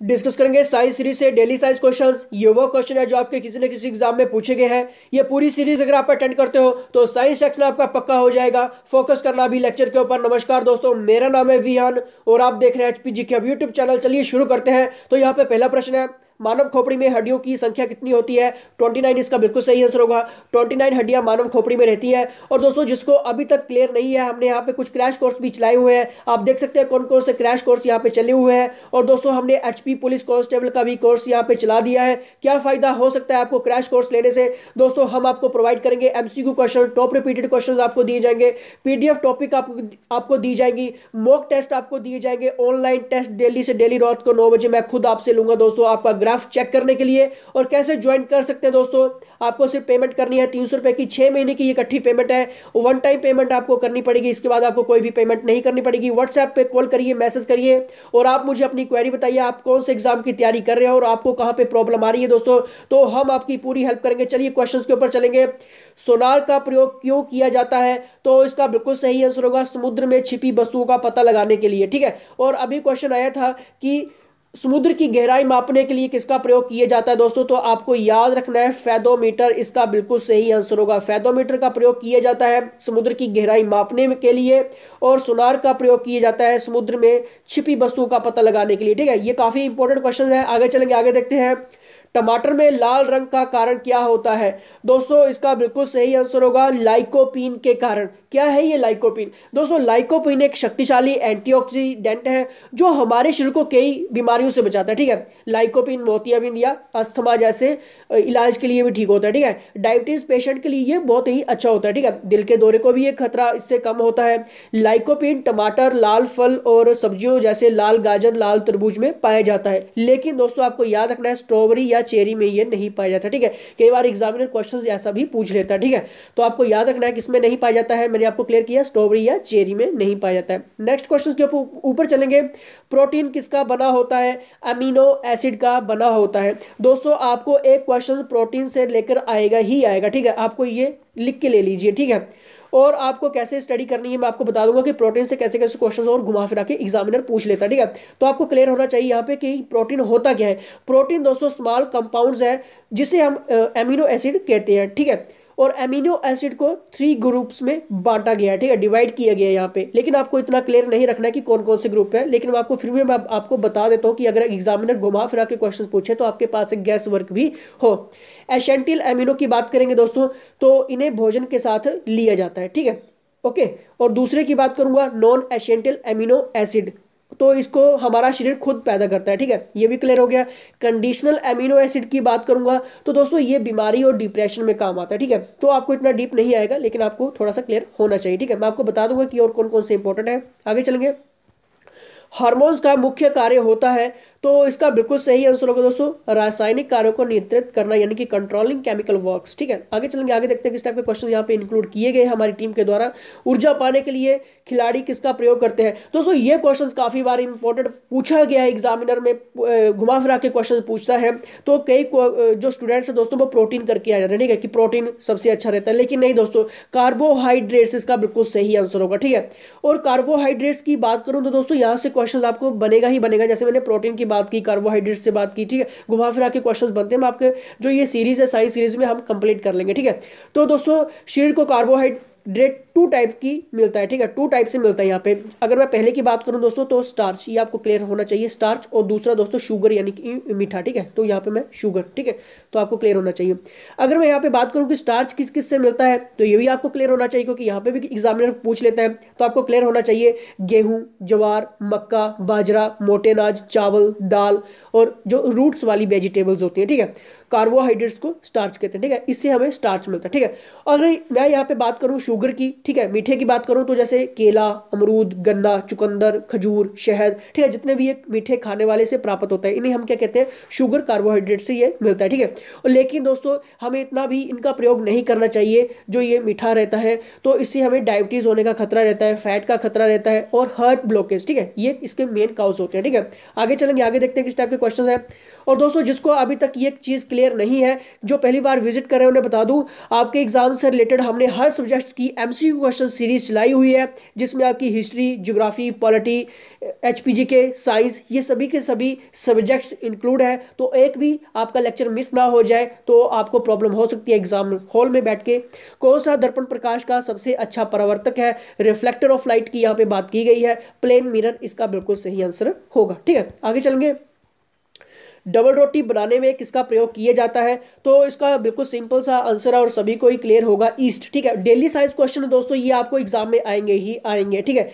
Discuss करेंगे science series से daily science questions ये वो क्वेश्चन है जो आपके किसी न किसी एग्ज़ाम में पूछे गए हैं। ये पूरी सीरीज़ अगर आप अटेंड करते हो तो साइंस सेक्शन आपका पक्का हो जाएगा। फोकस करना भी लेक्चर के ऊपर। नमस्कार दोस्तों, मेरा नाम है विहान और आप देख रहे हैं एचपी जी के अब यूट्यूब चैनल चलिए शुरू करते हैं। तो यहाँ पे पहला प्रश्न है मानव खोपड़ी में हड्डियों की संख्या कितनी होती है? ट्वेंटी नाइन इसका बिल्कुल सही आंसर होगा। ट्वेंटी नाइन हड्डियाँ मानव खोपड़ी में रहती है। और दोस्तों, जिसको अभी तक क्लियर नहीं है, हमने यहाँ पे कुछ क्रैश कोर्स भी चलाए हुए हैं। आप देख सकते हैं कौन कौन से क्रैश कोर्स यहाँ पे चले हुए हैं। और दोस्तों, हमने एचपी पुलिस कॉन्स्टेबल का भी कोर्स यहाँ पे चला दिया है। क्या फ़ायदा, हो सकता है आपको क्रैश कोर्स लेने से। दोस्तों, हम आपको प्रोवाइड करेंगे MCQ question top repeated question आपको दिए जाएँगे। पीडीएफ टॉपिक आपको आपको दी जाएँगी। मॉक टेस्ट आपको दिए जाएँगे। ऑनलाइन टेस्ट डेली से डेली रात को नौ बजे मैं खुद आपसे लूँगा। दोस्तों, आपका ग्राफ चेक करने के लिए। और कैसे ज्वाइन कर सकते हैं दोस्तों? आपको सिर्फ़ पेमेंट करनी है तीन सौ रुपए की। छह महीने की इकट्ठी पेमेंट है। वन टाइम पेमेंट आपको करनी पड़ेगी। इसके बाद आपको कोई भी पेमेंट नहीं करनी पड़ेगी। व्हाट्सएप पे कॉल करिए मैसेज करिए। और आप मुझे अपनी क्वेरी बताइए, आप कौन से एग्ज़ाम की तैयारी कर रहे हो और आपको कहाँ पर प्रॉब्लम आ रही है दोस्तों? तो हम आपकी पूरी हेल्प करेंगे। चलिए क्वेश्चन के ऊपर चलेंगे। सोनार का प्रयोग क्यों किया जाता है? तो इसका बिल्कुल सही आंसर होगा समुद्र में छिपी वस्तुओं का पता लगाने के लिए। ठीक है? और अभी क्वेश्चन आया था कि समुद्र की गहराई मापने के लिए किसका प्रयोग किया जाता है दोस्तों? तो आपको याद रखना है, फैदोमीटर इसका बिल्कुल सही आंसर होगा। फैदोमीटर का प्रयोग किया जाता है समुद्र की गहराई मापने के लिए और सुनार का प्रयोग किया जाता है समुद्र में छिपी वस्तुओं का पता लगाने के लिए। ठीक है, ये काफ़ी इंपॉर्टेंट क्वेश्चन है। आगे चलेंगे, आगे देखते हैं। टमाटर में लाल रंग का कारण क्या होता है? दोस्तों, इसका बिल्कुल सही आंसर होगा लाइकोपिन के कारण। क्या है ये लाइकोपिन? दोस्तों, लाइकोपिन एक शक्तिशाली एंटीऑक्सीडेंट है, जो हमारे शरीर को कई बीमारियों से बचाता है, ठीक है? लाइकोपिन मोतियाबिंद या अस्थमा जैसे इलाज के लिए भी ठीक होता है, ठीक है? डायबिटीज़ पेशेंट के लिए ये बहुत ही अच्छा होता है, ठीक है? दिल के दौरे को भी ये खतरा इससे कम होता है। लाइकोपिन टमाटर, लाल फल और सब्जियों जैसे लाल गाजर, लाल तरबूज में पाया जाता है। लेकिन दोस्तों, आपको याद रखना है, स्ट्रॉबेरी या या चेरी में ये नहीं पाया जाता, ठीक है? कई बार एग्जामिनर क्वेश्चन ऐसा भी पूछ लेता है ठीक है? तो आपको याद रखना है किसमें नहीं पाया जाता है, मैंने आपको क्लियर किया स्ट्रॉबेरी या चेरी में नहीं पाया जाता है। नेक्स्ट क्वेश्चन के ऊपर चलेंगे। प्रोटीन किसका बना होता है? अमीनो एसिड का बना होता है। दोस्तों, आपको एक क्वेश्चन प्रोटीन से लेकर आएगा ही आएगा, ठीक है? आपको ये लिख के ले लीजिए, ठीक है? और आपको कैसे स्टडी करनी है मैं आपको बता दूँगा कि प्रोटीन से कैसे कैसे क्वेश्चन और घुमा फिरा के एग्जामिनर पूछ लेता है, ठीक है? तो आपको क्लियर होना चाहिए यहाँ पे कि प्रोटीन होता क्या है? प्रोटीन दोस्तों स्मॉल कंपाउंड्स है, जिसे हम एमिनो एसिड कहते हैं, ठीक है? और एमिनो एसिड को थ्री ग्रुप्स में बांटा गया है, ठीक है? डिवाइड किया गया है यहाँ पे। लेकिन आपको इतना क्लियर नहीं रखना है कि कौन कौन से ग्रुप है। लेकिन आपको फिर भी मैं आपको बता देता हूँ कि अगर एग्जामिनर घुमा फिरा के क्वेश्चन पूछे तो आपके पास एक गैस वर्क भी हो। एशेंटिल एमिनो की बात करेंगे दोस्तों तो इन्हें भोजन के साथ लिया जाता है, ठीक है? ओके और दूसरे की बात करूँगा नॉन एशेंटिल एमिनो एसिड तो इसको हमारा शरीर खुद पैदा करता है, ठीक है? ये भी क्लियर हो गया। कंडीशनल एमिनो एसिड की बात करूँगा तो दोस्तों ये बीमारी और डिप्रेशन में काम आता है, ठीक है? तो आपको इतना डीप नहीं आएगा, लेकिन आपको थोड़ा सा क्लियर होना चाहिए, ठीक है? मैं आपको बता दूँगा कि और कौन कौन से इंपॉर्टेंट है। आगे चलेंगे। हार्मोन्स का मुख्य कार्य होता है तो इसका बिल्कुल सही आंसर होगा दोस्तों, रासायनिक कार्यों को नियंत्रित करना, यानी कि कंट्रोलिंग केमिकल वर्क्स ठीक है? आगे चलेंगे, आगे देखते हैं किस टाइप के क्वेश्चन यहाँ पे इंक्लूड किए गए हमारी टीम के द्वारा। ऊर्जा पाने के लिए खिलाड़ी किसका प्रयोग करते हैं? दोस्तों, ये क्वेश्चन काफ़ी बार इंपॉर्टेंट पूछा गया है एग्जामिनर में घुमा फिरा के क्वेश्चन पूछता है। तो कई जो स्टूडेंट्स है दोस्तों, वो प्रोटीन करके आ जाते हैं, ठीक है? कि प्रोटीन सबसे अच्छा रहता है, लेकिन नहीं दोस्तों कार्बोहाइड्रेट्स इसका बिल्कुल सही आंसर होगा, ठीक है? और कार्बोहाइड्रेट्स की बात करूँ तो दोस्तों, यहाँ से क्वेश्चन आपको बनेगा ही बनेगा, जैसे मैंने प्रोटीन की बात की कार्बोहाइड्रेट से बात की, ठीक है? घुमा फिरा के क्वेश्चन बनते हैं। हम आपके जो ये सीरीज़ है साइंस सीरीज़ में हम कंप्लीट कर लेंगे, ठीक है? तो दोस्तों, शरीर को कार्बोहाइड्रेट टू टाइप की मिलता है, ठीक है? टू टाइप से मिलता है यहाँ पे। अगर मैं पहले की बात करूँ दोस्तों तो स्टार्च ये आपको क्लियर होना चाहिए स्टार्च और दूसरा दोस्तों शुगर यानी कि मीठा, ठीक है? तो यहाँ पे मैं शुगर ठीक है? तो आपको क्लियर होना चाहिए। अगर मैं यहाँ पे बात करूँ कि स्टार्च किस किस से मिलता है तो ये भी आपको क्लियर होना चाहिए, क्योंकि यहाँ पे भी एग्जामिनर पूछ लेता है। तो आपको क्लियर होना चाहिए, गेहूँ, जवार, मक्का, बाजरा, मोटे अनाज, चावल, दाल और जो रूट्स वाली वेजिटेबल्स होती हैं, ठीक है? कार्बोहाइड्रेट्स को स्टार्च कहते हैं, ठीक है? इससे हमें स्टार्च मिलता है, ठीक है? अगर मैं यहाँ पे बात करूँ शुगर की ठीक है, मीठे की बात करूँ तो जैसे केला, अमरूद, गन्ना, चुकंदर, खजूर, शहद, ठीक है, जितने भी एक मीठे खाने वाले से प्राप्त होता है, इन्हें हम क्या कहते हैं, शुगर कार्बोहाइड्रेट से ये मिलता है, ठीक है? और लेकिन दोस्तों, हमें इतना भी इनका प्रयोग नहीं करना चाहिए, जो ये मीठा रहता है तो इससे हमें डायबिटीज़ होने का खतरा रहता है फैट का खतरा रहता है और हार्ट ब्लॉकेज ठीक है? ये इसके मेन काउज होते हैं, ठीक है? आगे चलेंगे, आगे देखते हैं किस टाइप के क्वेश्चन है। और दोस्तों, जिसको अभी तक ये चीज़ क्लियर नहीं है, जो पहली बार विज़िट कर रहे हैं, उन्हें बता दूँ, आपके एग्ज़ाम से रिलेटेड हमने हर सब्जेक्ट्स की एमसीक्यू क्वेश्चन सीरीज़ चलाई हुई है, जिसमें आपकी हिस्ट्री, ज्योग्राफी, पॉलिटी, एचपीजी के साइंस, ये सभी के सभी सब्जेक्ट्स इंक्लूड है। तो एक भी आपका लेक्चर मिस ना हो जाए तो आपको प्रॉब्लम हो सकती है एग्ज़ाम हॉल में बैठ के। कौन सा दर्पण प्रकाश का सबसे अच्छा परावर्तक है? रिफ्लेक्टर ऑफ़ लाइट की यहाँ पे बात की गई है। प्लेन मिरर इसका बिल्कुल सही आंसर होगा। ठीक है, आगे चलेंगे। डबल रोटी बनाने में किसका प्रयोग किया जाता है? तो इसका बिल्कुल सिंपल सा आंसर है और सभी को ही क्लियर होगा ईस्ट, ठीक है? डेली साइंस क्वेश्चन है दोस्तों, ये आपको एग्ज़ाम में आएँगे ही आएँगे, ठीक है?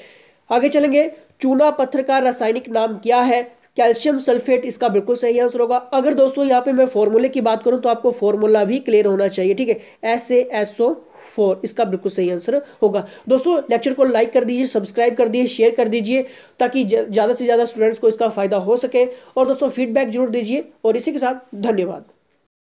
आगे चलेंगे, चूना पत्थर का रासायनिक नाम क्या है? कैल्शियम सल्फेट इसका बिल्कुल सही आंसर होगा। अगर दोस्तों यहाँ पे मैं फॉर्मूले की बात करूँ तो आपको फॉर्मूला भी क्लियर होना चाहिए, ठीक है? S A S O four इसका बिल्कुल सही आंसर होगा। दोस्तों लेक्चर को लाइक कर दीजिए सब्सक्राइब कर दीजिए शेयर कर दीजिए, ताकि ज़्यादा से ज़्यादा स्टूडेंट्स को इसका फ़ायदा हो सके। और दोस्तों फीडबैक ज़रूर दीजिए, और इसी के साथ धन्यवाद।